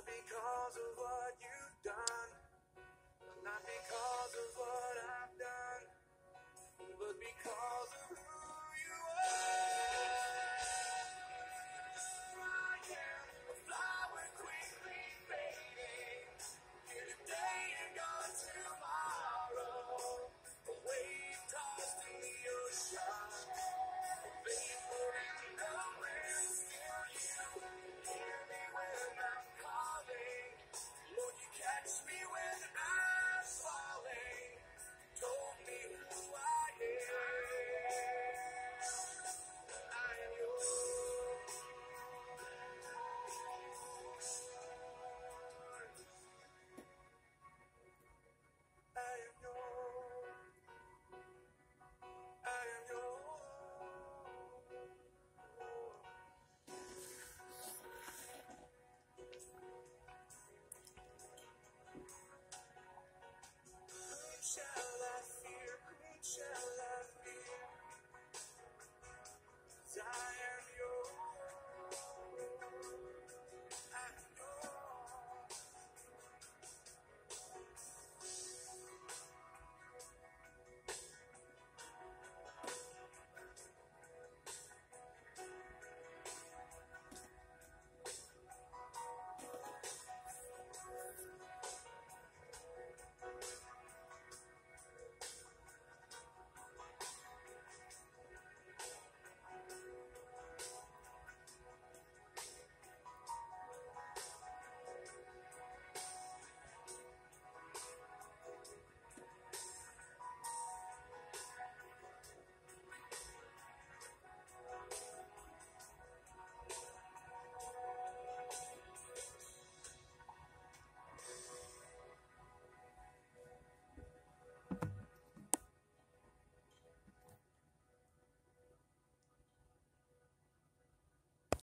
Not because of what you've done, not because of what I've